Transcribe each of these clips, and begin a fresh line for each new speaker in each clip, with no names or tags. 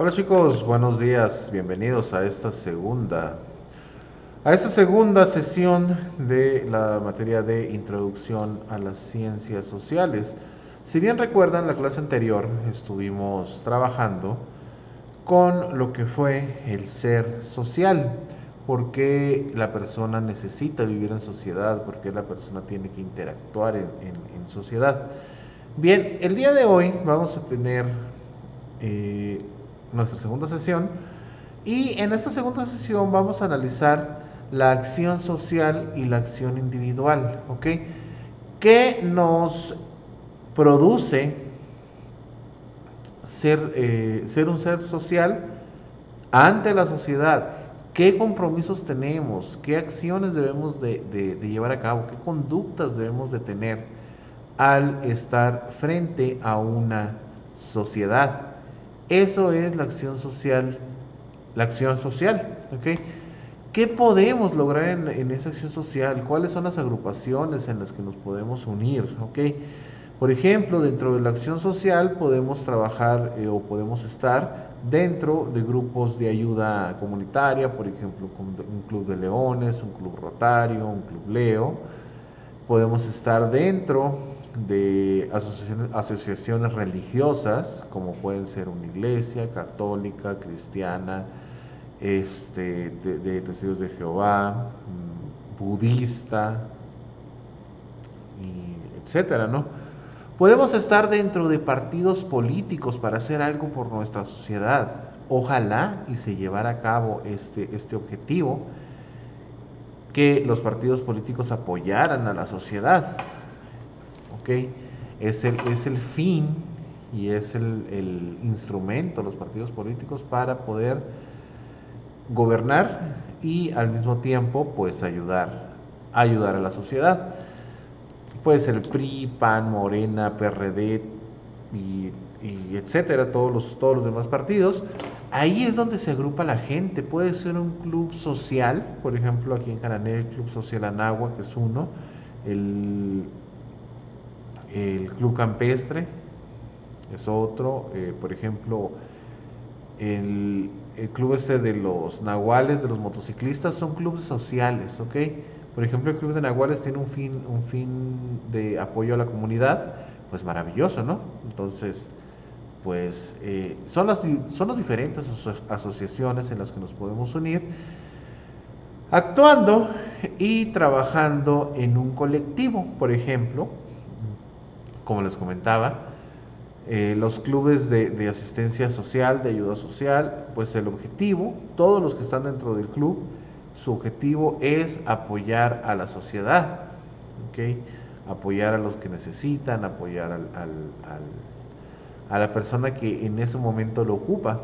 Hola chicos, buenos días, bienvenidos a esta segunda a esta segunda sesión de la materia de introducción a las ciencias sociales. Si bien recuerdan, la clase anterior estuvimos trabajando con lo que fue el ser social, por qué la persona necesita vivir en sociedad, por qué la persona tiene que interactuar en, sociedad. Bien, el día de hoy vamos a tener eh, nuestra segunda sesión y en esta segunda sesión vamos a analizar la acción social y la acción individual, ¿ok? ¿Qué nos produce ser, eh, ser un ser social ante la sociedad? ¿Qué compromisos tenemos? ¿Qué acciones debemos de, de llevar a cabo? ¿Qué conductas debemos de tener al estar frente a una sociedad? Eso es la acción social, la acción social, ¿ok? ¿Qué podemos lograr en, esa acción social? ¿Cuáles son las agrupaciones en las que nos podemos unir? Por ejemplo, dentro de la acción social podemos trabajar eh, o podemos estar dentro de grupos de ayuda comunitaria, por ejemplo, un club de leones, un club rotario, un club leo. Podemos estar dentro de asociaciones, religiosas, como pueden ser una iglesia católica, cristiana, este, de, testigos de Jehová, mm, budista, etcétera, ¿no? Podemos estar dentro de partidos políticos para hacer algo por nuestra sociedad. Ojalá y se llevara a cabo este, este objetivo, que los partidos políticos apoyaran a la sociedad. Es el, es el fin y es el, el instrumento, los partidos políticos, para poder gobernar y al mismo tiempo pues ayudar, ayudar a la sociedad. Puede ser PRI, PAN, Morena, PRD y, etcétera, todos los, todos los demás partidos. Ahí es donde se agrupa la gente. Puede ser un club social, por ejemplo aquí en Canané el Club Social Anagua, que es uno, el, el Club Campestre es otro, eh, por ejemplo, el, club este de los nahuales, de los motociclistas, son clubes sociales, ¿ok? Por ejemplo, el club de nahuales tiene un fin, un fin de apoyo a la comunidad, pues maravilloso, ¿no? Entonces, pues eh, son, las, son las diferentes asociaciones en las que nos podemos unir, actuando y trabajando en un colectivo, por ejemplo, como les comentaba, eh, los clubes de, asistencia social, de ayuda social, pues el objetivo, todos los que están dentro del club, su objetivo es apoyar a la sociedad, apoyar a los que necesitan, apoyar a la persona que en ese momento lo ocupa.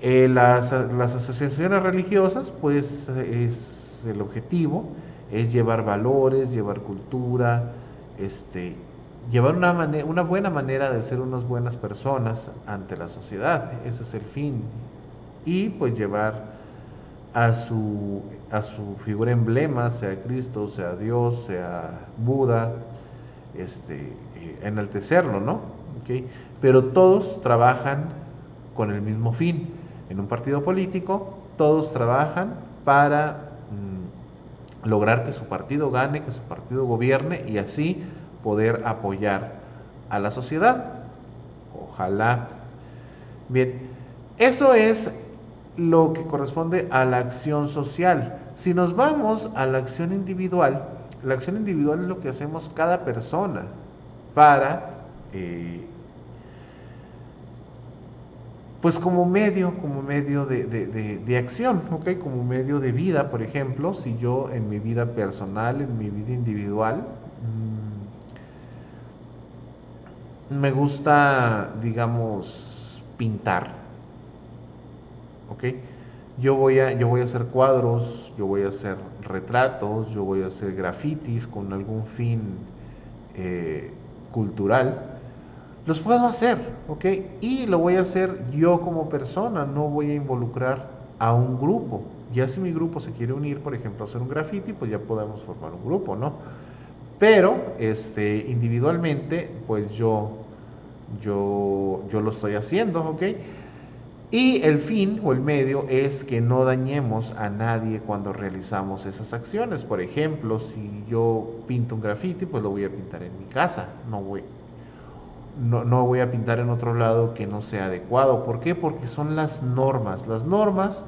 Eh, las, las, asociaciones religiosas, pues es el objetivo, es llevar valores, llevar cultura, este, llevar una, una buena manera de ser unas buenas personas ante la sociedad, ese es el fin, y pues llevar a su, a su figura emblema, sea Cristo, sea Dios, sea Buda, este, eh, enaltecerlo, ¿no? ¿Okay? Pero todos trabajan con el mismo fin. En un partido político, todos trabajan para mm, lograr que su partido gane, que su partido gobierne y así poder apoyar a la sociedad. Ojalá. Bien, eso es lo que corresponde a la acción social. Si nos vamos a la acción individual, la acción individual es lo que hacemos cada persona para, eh, pues como medio, como medio de, acción, ¿ok? Como medio de vida, por ejemplo, si yo en mi vida personal, en mi vida individual, mm, me gusta, digamos, pintar. ¿Ok? Yo voy, a, yo voy a hacer cuadros, yo voy a hacer retratos, yo voy a hacer grafitis con algún fin eh, cultural. Los puedo hacer, ¿ok? Y lo voy a hacer yo como persona, no voy a involucrar a un grupo. Ya si mi grupo se quiere unir, por ejemplo, a hacer un graffiti, pues ya podemos formar un grupo, ¿no? Pero este, individualmente, pues yo yo, yo lo estoy haciendo, ¿ok? Y el fin o el medio es que no dañemos a nadie cuando realizamos esas acciones. Por ejemplo, si yo pinto un graffiti, pues lo voy a pintar en mi casa. No voy, no, voy a pintar en otro lado que no sea adecuado. ¿Por qué? Porque son las normas. Las normas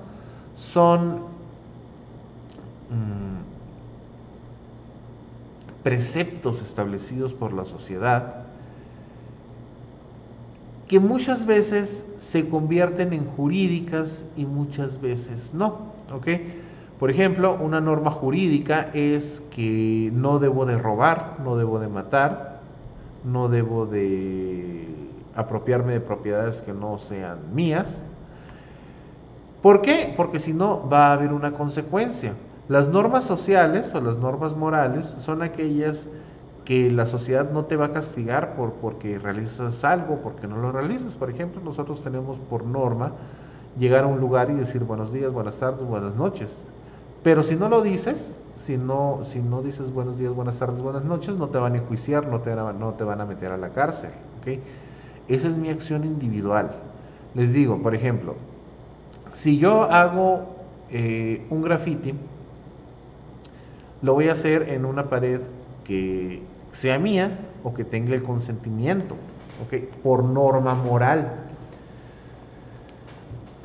son mm, preceptos establecidos por la sociedad que muchas veces se convierten en jurídicas y muchas veces no. ¿ok? Por ejemplo, una norma jurídica es que no debo de robar, no debo de matar, no debo de apropiarme de propiedades que no sean mías. ¿Por qué? Porque si no va a haber una consecuencia. Las normas sociales o las normas morales son aquellas que la sociedad no te va a castigar por porque realizas algo, porque no lo realizas. Por ejemplo, nosotros tenemos por norma llegar a un lugar y decir buenos días, buenas tardes, buenas noches. Pero si no lo dices, si no, si no dices buenos días, buenas tardes, buenas noches, no te van a enjuiciar, no te, no te van a meter a la cárcel. ¿okay? Esa es mi acción individual. Les digo, por ejemplo, si yo hago eh, un graffiti, lo voy a hacer en una pared que sea mía o que tenga el consentimiento, ¿ok? Por norma moral.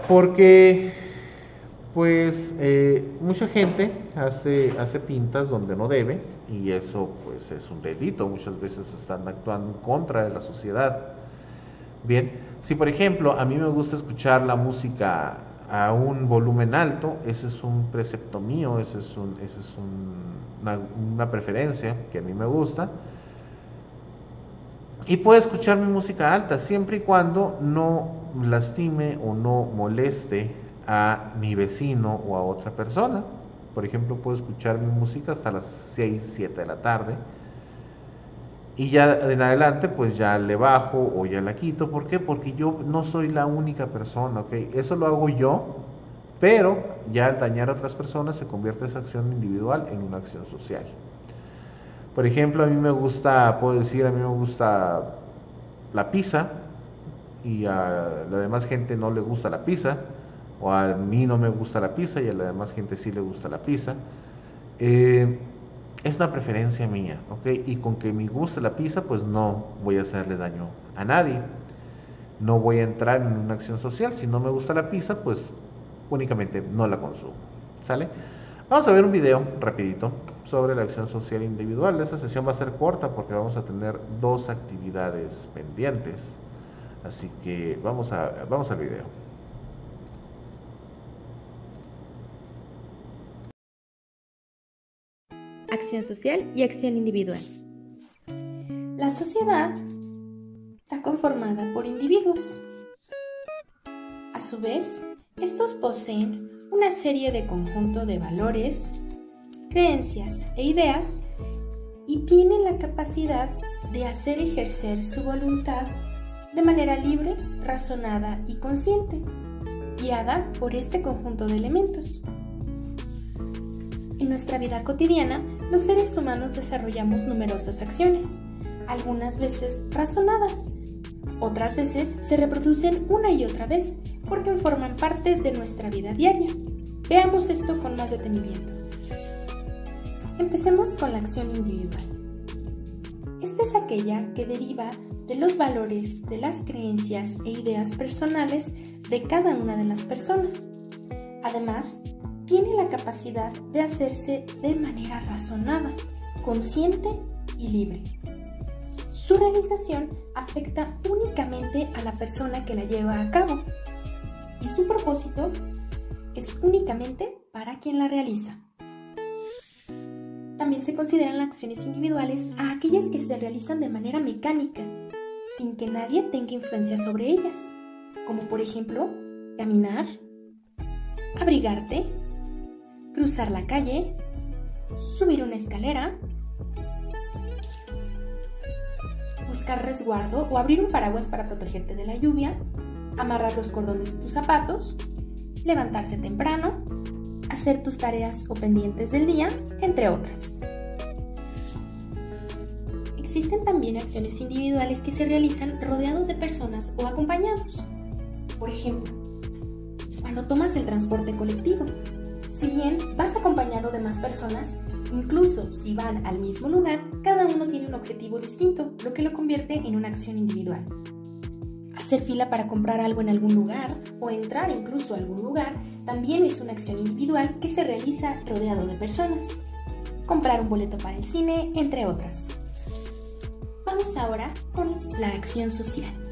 Porque, pues, eh, mucha gente hace, hace pintas donde no debe y eso, pues, es un delito. Muchas veces están actuando en contra de la sociedad. Bien, si por ejemplo a mí me gusta escuchar la música a un volumen alto, ese es un precepto mío, ese es, un, ese es una, preferencia que a mí me gusta. Y puedo escuchar mi música alta siempre y cuando no lastime o no moleste a mi vecino o a otra persona. Por ejemplo, puedo escuchar mi música hasta las 6, 7 de la tarde y ya en adelante pues ya le bajo o ya la quito. ¿Por qué? Porque yo no soy la única persona, ¿ok? Eso lo hago yo, pero ya al dañar a otras personas se convierte esa acción individual en una acción social. Por ejemplo, a mí me gusta, puedo decir, a mí me gusta la pizza y a la demás gente no le gusta la pizza, o a mí no me gusta la pizza y a la demás gente sí le gusta la pizza. Eh, es una preferencia mía, ¿ok? Y con que me guste la pizza, pues no voy a hacerle daño a nadie. No voy a entrar en una acción social. Si no me gusta la pizza, pues únicamente no la consumo. ¿Sale? Vamos a ver un video rapidito sobre la acción social individual. Esta sesión va a ser corta porque vamos a tener dos actividades pendientes. Así que vamos, a, vamos al video.
Acción social y acción individual.
La sociedad está conformada por individuos. A su vez, estos poseen una serie de conjunto de valores, creencias e ideas y tienen la capacidad de hacer ejercer su voluntad de manera libre, razonada y consciente, guiada por este conjunto de elementos. En nuestra vida cotidiana, los seres humanos desarrollamos numerosas acciones, algunas veces razonadas, otras veces se reproducen una y otra vez porque forman parte de nuestra vida diaria. Veamos esto con más detenimiento. Empecemos con la acción individual. Esta es aquella que deriva de los valores, de las creencias e ideas personales de cada una de las personas. Además, tiene la capacidad de hacerse de manera razonada, consciente y libre. Su realización afecta únicamente a la persona que la lleva a cabo y su propósito es únicamente para quien la realiza. También se consideran acciones individuales a aquellas que se realizan de manera mecánica, sin que nadie tenga influencia sobre ellas, como por ejemplo caminar, abrigarte, cruzar la calle, subir una escalera, buscar resguardo o abrir un paraguas para protegerte de la lluvia, amarrar los cordones de tus zapatos, levantarse temprano, hacer tus tareas o pendientes del día, entre otras. Existen también acciones individuales que se realizan rodeados de personas o acompañados. Por ejemplo, cuando tomas el transporte colectivo. Si bien vas acompañado de más personas, incluso si van al mismo lugar, cada uno tiene un objetivo distinto, lo que lo convierte en una acción individual. Hacer fila para comprar algo en algún lugar o entrar incluso a algún lugar también es una acción individual que se realiza rodeado de personas. Comprar un boleto para el cine, entre otras. Vamos ahora con la acción social.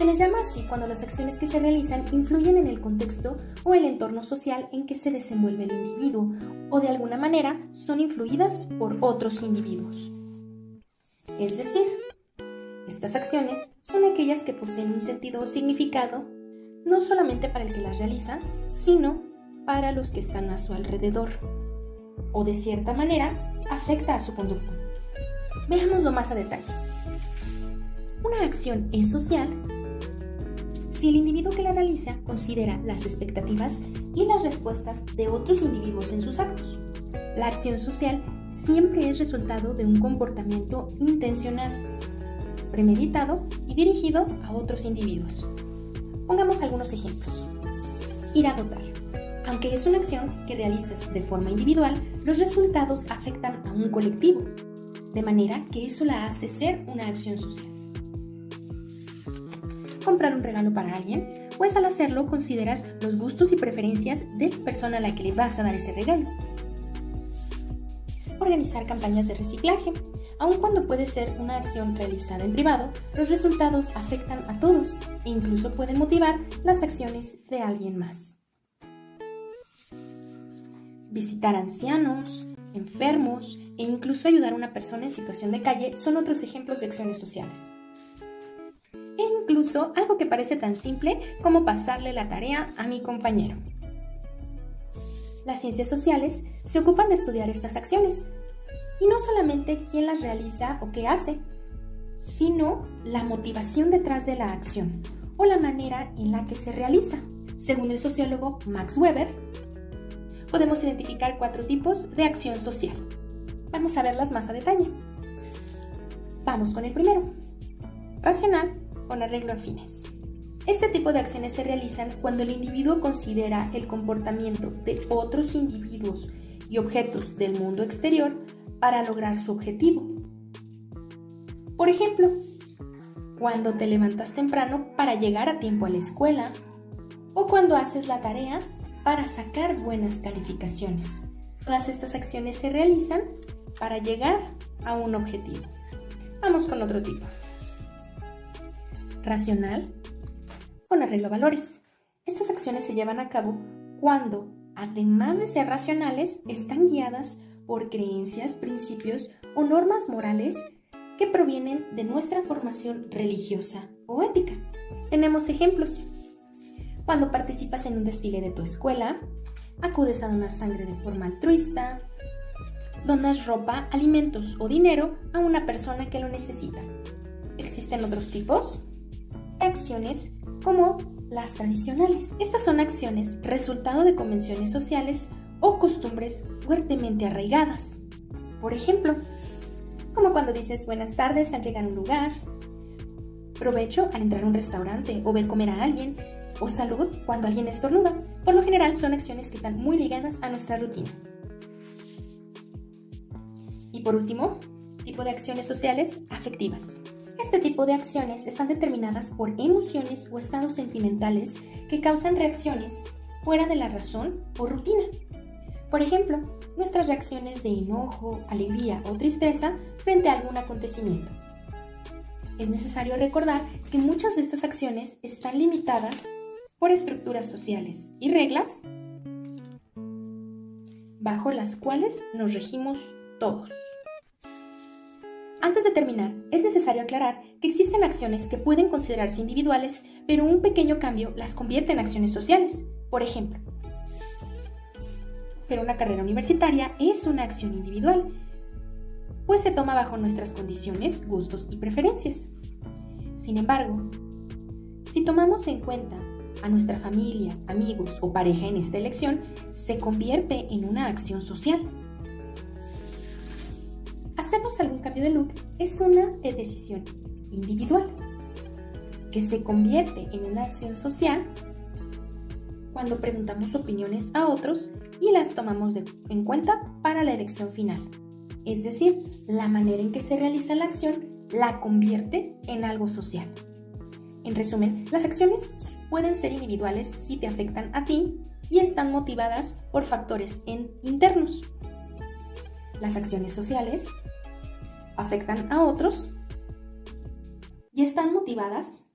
Se les llama así cuando las acciones que se realizan influyen en el contexto o el entorno social en que se desenvuelve el individuo o de alguna manera son influidas por otros individuos. Es decir, estas acciones son aquellas que poseen un sentido o significado no solamente para el que las realiza, sino para los que están a su alrededor o de cierta manera afecta a su conducta. Veámoslo más a detalle. Una acción es social si el individuo que la realiza considera las expectativas y las respuestas de otros individuos en sus actos. La acción social siempre es resultado de un comportamiento intencional, premeditado y dirigido a otros individuos. Pongamos algunos ejemplos. Ir a votar. Aunque es una acción que realizas de forma individual, los resultados afectan a un colectivo, de manera que eso la hace ser una acción social comprar un regalo para alguien, pues al hacerlo consideras los gustos y preferencias de la persona a la que le vas a dar ese regalo. Organizar campañas de reciclaje. Aun cuando puede ser una acción realizada en privado, los resultados afectan a todos e incluso pueden motivar las acciones de alguien más. Visitar ancianos, enfermos e incluso ayudar a una persona en situación de calle son otros ejemplos de acciones sociales incluso algo que parece tan simple como pasarle la tarea a mi compañero. Las ciencias sociales se ocupan de estudiar estas acciones, y no solamente quién las realiza o qué hace, sino la motivación detrás de la acción o la manera en la que se realiza. Según el sociólogo Max Weber, podemos identificar cuatro tipos de acción social. Vamos a verlas más a detalle. Vamos con el primero. Racional, con arreglo a fines. Este tipo de acciones se realizan cuando el individuo considera el comportamiento de otros individuos y objetos del mundo exterior para lograr su objetivo. Por ejemplo, cuando te levantas temprano para llegar a tiempo a la escuela o cuando haces la tarea para sacar buenas calificaciones. Todas estas acciones se realizan para llegar a un objetivo. Vamos con otro tipo racional con arreglo a valores. Estas acciones se llevan a cabo cuando, además de ser racionales, están guiadas por creencias, principios o normas morales que provienen de nuestra formación religiosa o ética. Tenemos ejemplos. Cuando participas en un desfile de tu escuela, acudes a donar sangre de forma altruista, donas ropa, alimentos o dinero a una persona que lo necesita. ¿Existen otros tipos? Acciones como las tradicionales. Estas son acciones resultado de convenciones sociales o costumbres fuertemente arraigadas. Por ejemplo, como cuando dices buenas tardes al llegar a un lugar, provecho al entrar a un restaurante o ver comer a alguien, o salud cuando alguien estornuda. Por lo general son acciones que están muy ligadas a nuestra rutina. Y por último, tipo de acciones sociales afectivas. Este tipo de acciones están determinadas por emociones o estados sentimentales que causan reacciones fuera de la razón o rutina. Por ejemplo, nuestras reacciones de enojo, alegría o tristeza frente a algún acontecimiento. Es necesario recordar que muchas de estas acciones están limitadas por estructuras sociales y reglas bajo las cuales nos regimos todos. Antes de terminar, es necesario aclarar que existen acciones que pueden considerarse individuales, pero un pequeño cambio las convierte en acciones sociales. Por ejemplo, pero una carrera universitaria es una acción individual, pues se toma bajo nuestras condiciones, gustos y preferencias. Sin embargo, si tomamos en cuenta a nuestra familia, amigos o pareja en esta elección, se convierte en una acción social hacernos algún cambio de look es una decisión individual que se convierte en una acción social cuando preguntamos opiniones a otros y las tomamos en cuenta para la elección final. Es decir, la manera en que se realiza la acción la convierte en algo social. En resumen, las acciones pueden ser individuales si te afectan a ti y están motivadas por factores internos. Las acciones sociales afectan a otros y están motivadas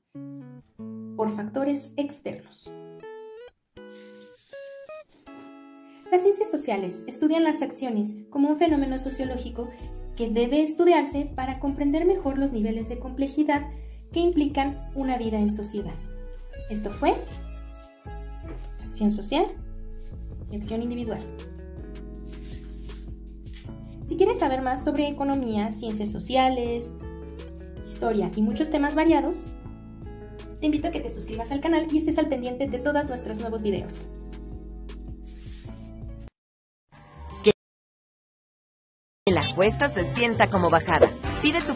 por factores externos. Las ciencias sociales estudian las acciones como un fenómeno sociológico que debe estudiarse para comprender mejor los niveles de complejidad que implican una vida en sociedad. Esto fue acción social y acción individual. Si quieres saber más sobre economía, ciencias sociales, historia y muchos temas variados, te invito a que te suscribas al canal y estés al pendiente de todos nuestros nuevos videos.
Que la cuesta se sienta como bajada. Pide tu...